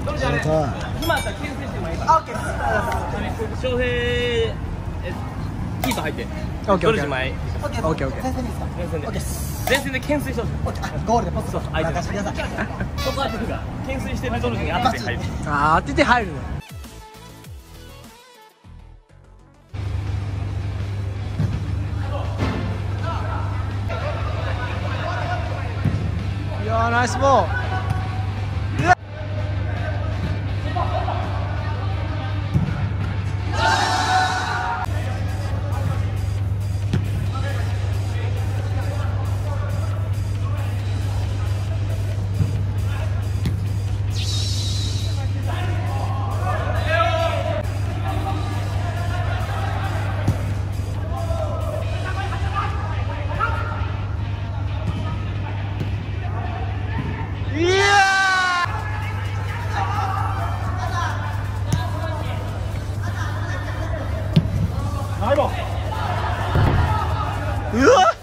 今だったら牽制してもいいオッケー翔平えキーパー入って。オッケードルジ前オッケーオッケー先生にですか？前線でオッケーっす前線で懸垂してほしい。オッケーあゴールでポスト。相手任せてくださいそこは僕が懸垂してるドルジに当てて入る。あー当てて入るの。いやーナイスボールうわっ。